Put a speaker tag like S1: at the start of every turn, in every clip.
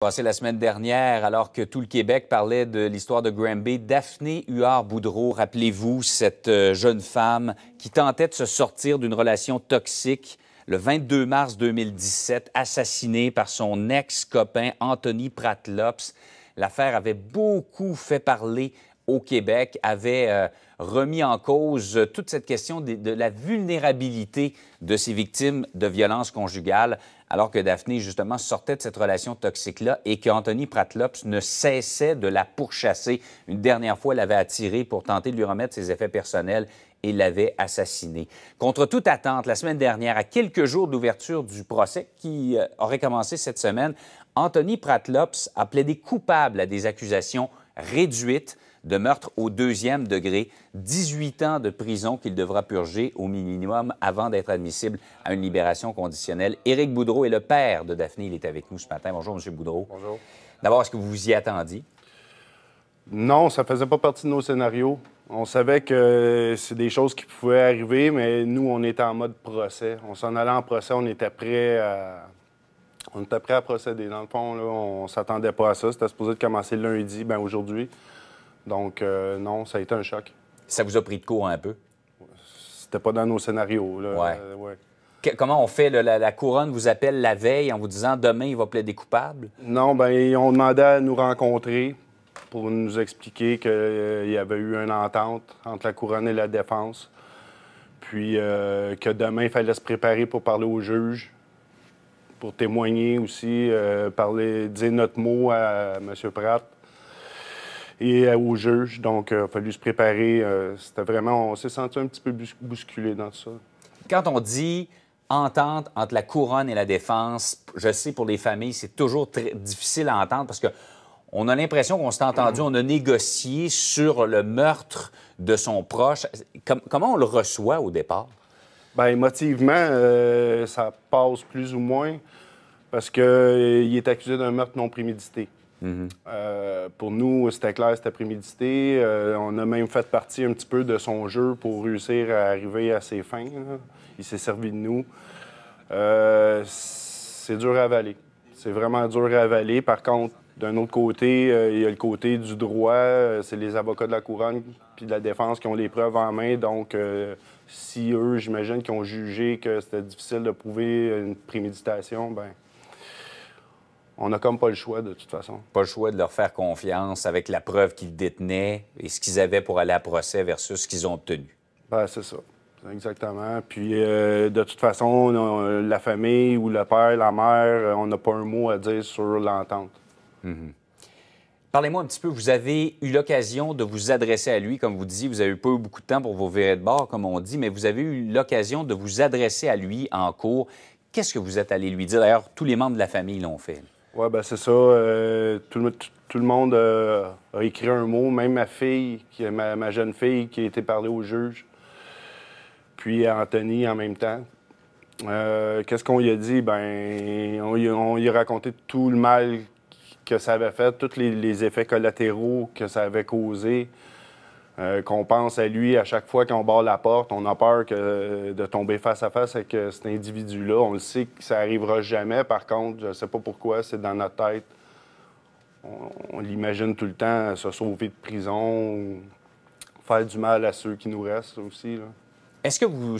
S1: Passé la semaine dernière, alors que tout le Québec parlait de l'histoire de Granby, Daphné Huard-Boudreau, rappelez-vous, cette euh, jeune femme qui tentait de se sortir d'une relation toxique le 22 mars 2017, assassinée par son ex-copain Anthony Pratlops. L'affaire avait beaucoup fait parler au Québec, avait euh, remis en cause toute cette question de, de la vulnérabilité de ces victimes de violences conjugales alors que Daphné, justement, sortait de cette relation toxique-là et qu'Anthony Pratlops ne cessait de la pourchasser. Une dernière fois, elle l'avait attirée pour tenter de lui remettre ses effets personnels et l'avait assassinée. Contre toute attente, la semaine dernière, à quelques jours d'ouverture du procès qui euh, aurait commencé cette semaine, Anthony Pratlops a plaidé coupable à des accusations réduites de meurtre au deuxième degré, 18 ans de prison qu'il devra purger au minimum avant d'être admissible à une libération conditionnelle. Éric Boudreau est le père de Daphné. Il est avec nous ce matin. Bonjour, M. Boudreau.
S2: Bonjour.
S1: D'abord, est-ce que vous vous y attendiez?
S2: Non, ça faisait pas partie de nos scénarios. On savait que c'est des choses qui pouvaient arriver, mais nous, on était en mode procès. On s'en allait en procès, on était prêt à... On était prêt à procéder. Dans le fond, là, on s'attendait pas à ça. C'était supposé de commencer lundi, bien aujourd'hui. Donc, euh, non, ça a été un choc.
S1: Ça vous a pris de court un peu?
S2: C'était pas dans nos scénarios. Là.
S1: Ouais.
S2: Euh, ouais.
S1: Que- comment on fait? là? la, la couronne vous appelle la veille en vous disant demain, il va plaider coupable?
S2: Non, ils ont demandé à nous rencontrer pour nous expliquer qu'il y avait eu une entente entre la couronne et la défense. Puis euh, que demain, il fallait se préparer pour parler au juge, pour témoigner aussi, euh, parler, dire notre mot à M. Pratt et euh, au juge. Donc, euh, il a fallu se préparer. Euh, C'était vraiment, on s'est senti un petit peu bousculé dans ça.
S1: Quand on dit entente entre la couronne et la défense, je sais pour les familles, c'est toujours très difficile à entendre parce que on a l'impression qu'on s'est entendu, on a négocié sur le meurtre de son proche. Com- comment on le reçoit au départ?
S2: Bien, émotivement, euh, ça passe plus ou moins parce qu'il est accusé d'un meurtre non prémédité. Euh, pour nous, c'était clair, c'était prémédité. Euh, on a même fait partie un petit peu de son jeu pour réussir à arriver à ses fins. Il s'est servi de nous. Euh, c'est dur à avaler. C'est vraiment dur à avaler. Par contre, d'un autre côté, il y a le côté du droit. C'est les avocats de la couronne puis de la défense qui ont les preuves en main. Donc, si eux, j'imagine, qui ont jugé que c'était difficile de prouver une préméditation, ben, on n'a comme pas le choix de toute façon.
S1: Pas le choix de leur faire confiance avec la preuve qu'ils détenaient et ce qu'ils avaient pour aller à procès versus ce qu'ils ont obtenu.
S2: Ben, c'est ça. Exactement. Puis, euh, de toute façon, on la famille ou le père, la mère, euh, on n'a pas un mot à dire sur l'entente.
S1: Parlez-moi un petit peu, vous avez eu l'occasion de vous adresser à lui, comme vous disiez, vous avez pas eu beaucoup de temps pour vous virer de bord, comme on dit, mais vous avez eu l'occasion de vous adresser à lui en cours. Qu'est-ce que vous êtes allé lui dire? D'ailleurs, tous les membres de la famille l'ont fait.
S2: Oui, ben c'est ça. Euh, tout, le, tout- le monde euh, a écrit un mot, même ma fille, qui ma, ma jeune fille, qui a été parlée au juge, puis Anthony en même temps. Euh, Qu'est-ce qu'on lui a dit? Ben, on lui a raconté tout le mal que ça avait fait, tous les, les effets collatéraux que ça avait causé. Euh, qu'on pense à lui à chaque fois qu'on barre la porte, on a peur que, de tomber face à face avec euh, cet individu-là. On le sait que ça arrivera jamais. Par contre, je ne sais pas pourquoi, c'est dans notre tête. On, on l'imagine tout le temps se sauver de prison, ou faire du mal à ceux qui nous restent aussi.
S1: Est-ce que vous.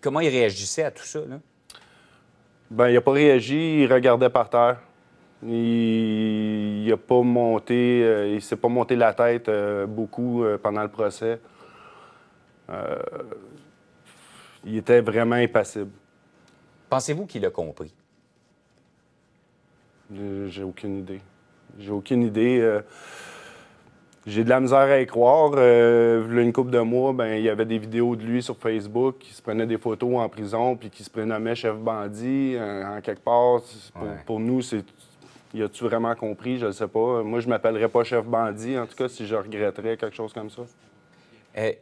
S1: Comment il réagissait à tout ça? Là?
S2: Ben, il n'a pas réagi, il regardait par terre. Il n'a pas monté, euh, il s'est pas monté la tête euh, beaucoup euh, pendant le procès. Il était vraiment impassible.
S1: Pensez-vous qu'il a compris?
S2: J'ai aucune idée. J'ai aucune idée. J'ai de la misère à y croire. Une couple de mois, ben, il y avait des vidéos de lui sur Facebook qui se prenait des photos en prison puis qui se prénommait chef bandit. en quelque part, c'est- pour,
S1: Ouais.
S2: pour nous, c'est. Y a-tu vraiment compris? Je ne sais pas. Moi, je m'appellerais pas chef bandit, en tout cas, si je regretterais quelque chose comme ça.
S1: Euh,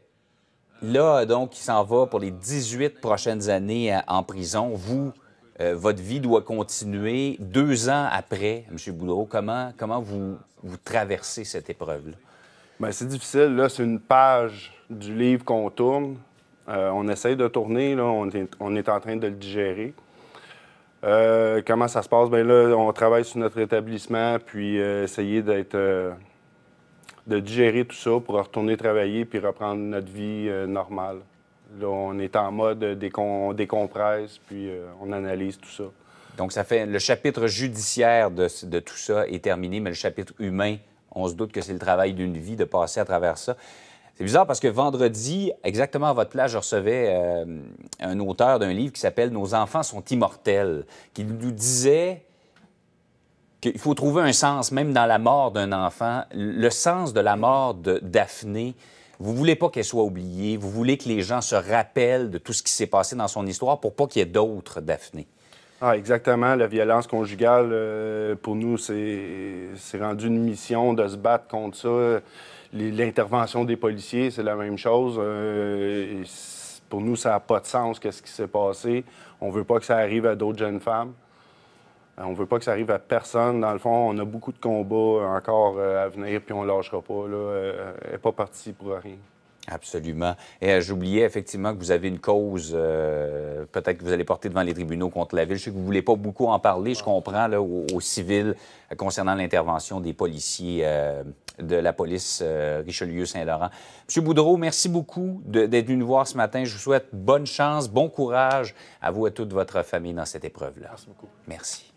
S1: là, donc, il s'en va pour les 18 prochaines années à- en prison. Vous, euh, votre vie doit continuer deux ans après, M. Boudreau. Comment, comment vous, vous traversez cette épreuve-là?
S2: Ben, c'est difficile. Là, c'est une page du livre qu'on tourne. Euh, on essaye de tourner. Là, on, est, on est en train de le digérer. Euh, comment ça se passe? Bien là, on travaille sur notre établissement, puis euh, essayer d'être. euh, de digérer tout ça pour retourner travailler puis reprendre notre vie normale. Là, on est en mode on décompresse, puis on analyse tout ça.
S1: Donc, ça fait le chapitre judiciaire de tout ça est terminé, mais le chapitre humain, on se doute que c'est le travail d'une vie de passer à travers ça. C'est bizarre parce que vendredi, exactement à votre place, je recevais euh, un auteur d'un livre qui s'appelle Nos enfants sont immortels, qui nous disait qu'il faut trouver un sens, même dans la mort d'un enfant. Le sens de la mort de Daphné, vous voulez pas qu'elle soit oubliée, vous voulez que les gens se rappellent de tout ce qui s'est passé dans son histoire pour pas qu'il y ait d'autres Daphné.
S2: Ah, exactement. La violence conjugale, euh, pour nous, c'est rendu une mission de se battre contre ça. L'intervention des policiers, c'est la même chose. Euh, pour nous, ça n'a pas de sens, qu'est-ce qui s'est passé. On veut pas que ça arrive à d'autres jeunes femmes. Euh, On veut pas que ça arrive à personne. Dans le fond, on a beaucoup de combats encore euh, à venir, puis on lâchera pas. Elle n'est pas partie pour rien.
S1: Absolument. Et j'oubliais effectivement que vous avez une cause, peut-être que vous allez porter devant les tribunaux contre la ville. Je sais que vous ne voulez pas beaucoup en parler, je comprends, aux, civils, concernant l'intervention des policiers de la police euh, Richelieu-Saint-Laurent. Monsieur Boudreau, merci beaucoup d'être venu nous voir ce matin. Je vous souhaite bonne chance, bon courage à vous et toute votre famille dans cette épreuve-là. Merci beaucoup. Merci.